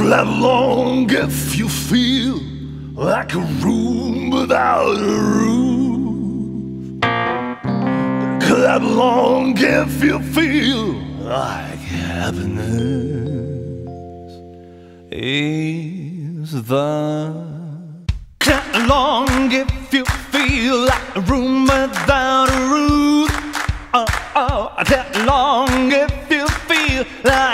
Clap along if you feel like a room without a roof. Clap along if you feel like happiness is the clap along if you feel like a room without a roof. Oh, oh, clap along if you feel like